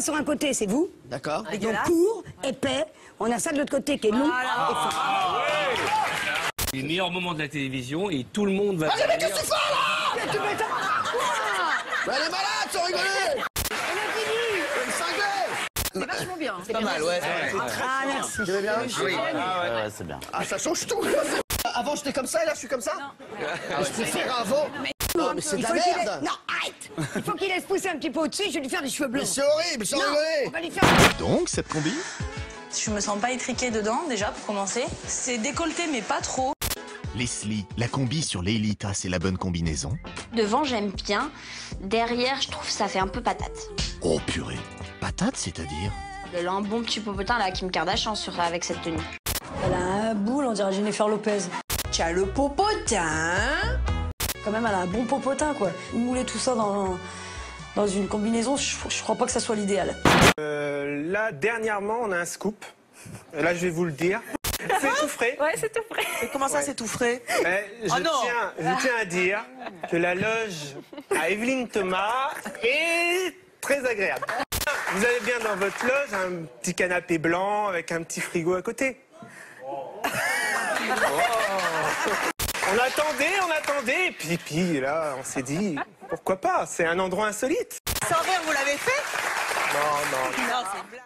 sur un côté, c'est vous. D'accord. Et donc court, épais. On a ça de l'autre côté qui est long et fort. Les meilleurs moments de la télévision et tout le monde va. Allez, mais qu'est-ce que tu fais là Tu m'étonnes. Mais Elle est malade, sans rigoler Elle est cinglée C'est vachement bien. Pas mal, ouais. Ah, merci. Tu vas bien? Ouais, c'est bien. Ah, ça change tout Avant, j'étais comme ça et là, je suis comme ça Je préfère avant Non, mais c'est de la merde Non, arrête Il faut qu'il laisse pousser un petit peu au-dessus, je vais lui faire des cheveux blancs. Mais c'est horrible, sans on rigoler va lui faire... Donc, cette combi Je me sens pas étriquée dedans, déjà, pour commencer. C'est décolleté, mais pas trop. Leslie, la combi sur l'Elita, c'est la bonne combinaison Devant, j'aime bien. Derrière, je trouve ça fait un peu patate. Oh purée Patate, c'est-à-dire Elle a un bon petit popotin là, Kim Kardashian sur, avec cette tenue. Elle a un boule, on dirait Jennifer Lopez. Tu as le popotin. Quand même, elle a un bon popotin, quoi. Mouler tout ça dans, dans une combinaison, je, je crois pas que ça soit l'idéal. Euh, là, dernièrement, on a un scoop. Là, je vais vous le dire. C'est tout frais. Ouais, c'est tout frais. Mais comment ça, c'est tout frais Eh, je, Oh non. tiens, je tiens à dire que la loge à Evelyne Thomas est très agréable. Vous avez bien dans votre loge un petit canapé blanc avec un petit frigo à côté. On attendait, on attendait, et puis, puis là, on s'est dit, pourquoi pas C'est un endroit insolite. Sans verre, vous l'avez fait? Non, non, Non, c'est une blague.